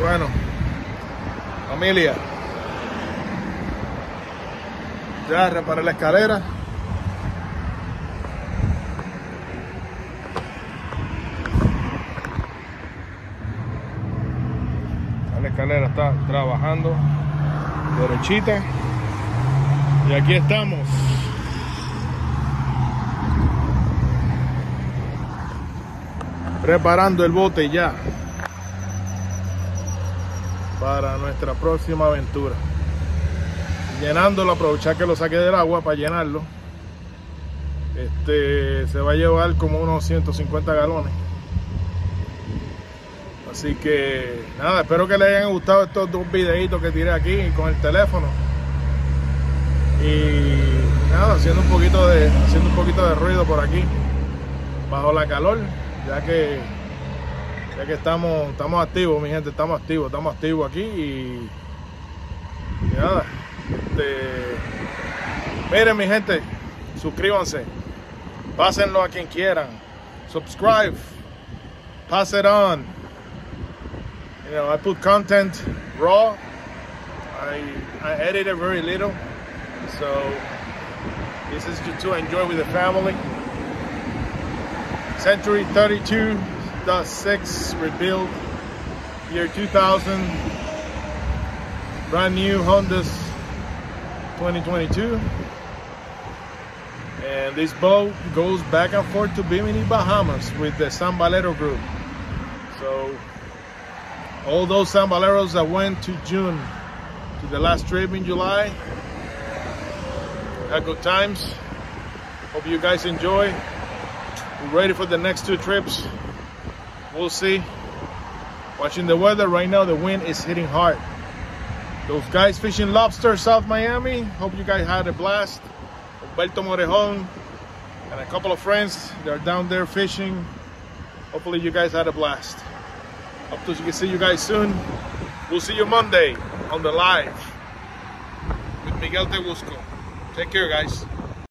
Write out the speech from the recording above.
Bueno, familia, ya reparé la escalera. La escalera está trabajando derechita. Y aquí estamos. Preparando el bote ya para nuestra próxima aventura. Llenándolo, aprovechar que lo saque del agua para llenarlo. Este se va a llevar como unos 150 galones. Así que nada, espero que les hayan gustado estos dos videitos que tiré aquí con el teléfono. Y nada, haciendo un poquito de haciendo un poquito de ruido por aquí bajo la calor, ya que ya que estamos, estamos activos, mi gente, estamos activos, estamos activos aquí y, nada. Este, miren mi gente, suscríbanse, pásenlo a quien quieran, subscribe, pass it on. You know, I put content raw. I I edit it very little, so this is to enjoy with the family. Century 32 6 rebuild year 2000 brand new Hondas 2022 and this boat goes back and forth to Bimini Bahamas with the San Valero group. So all those San Valeros that went to June to the last trip in July had good times. Hope you guys enjoy. We're ready for the next two trips We'll see. Watching the weather right now, the wind is hitting hard. Those guys fishing lobster South Miami, hope you guys had a blast. Alberto Morejon and a couple of friends, they're down there fishing. Hopefully you guys had a blast. Hope to see you guys soon. We'll see you Monday on the live with Miguel Tebusco. Take care, guys.